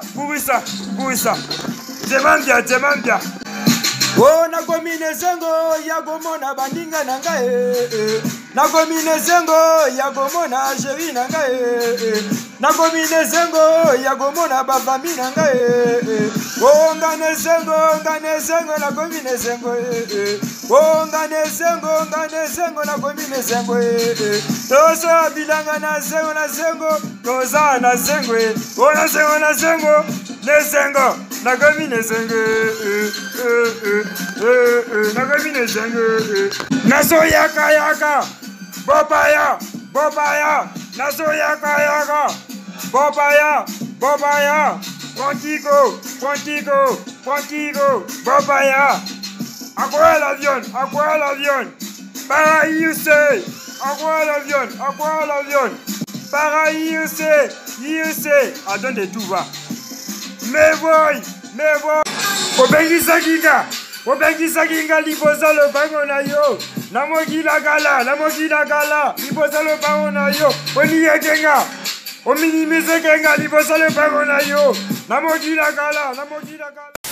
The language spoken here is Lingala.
kubisa kubisa kubisa temambya temambya o nakomi na esengo ya komona baninga na ngai eh, eh. nakomi na esengo ya komona sheri na ngai eh, eh, eh. nakomi na esengo ya komona bafami na ngai o oh, nga na esengo nga na esengo nakomi na esengo o oh, nga na esengo nga na esengo nakomi na esengo tosoya bilanga na zengo na zengo toza na zengo o oh, na zengo na zengo na esengo nakomi na esengo nakomi na esengo nazoyakayaka bopaya bopaya nazoyakayaka bopaya bopaya prontigo prontigo prontigo bopaya akoya l'avion akoya l'avion para iuse akoya l'avion akoya l'avion para iuse iuse adonde tuba me voy me voy obengisaki nga obekisaki nga liboso lopango na yo namokilaka la namokilaka la liboso lopango na yo oliyeke nga ominimiseke nga liboso lopango na yo namokilaka la namokilaka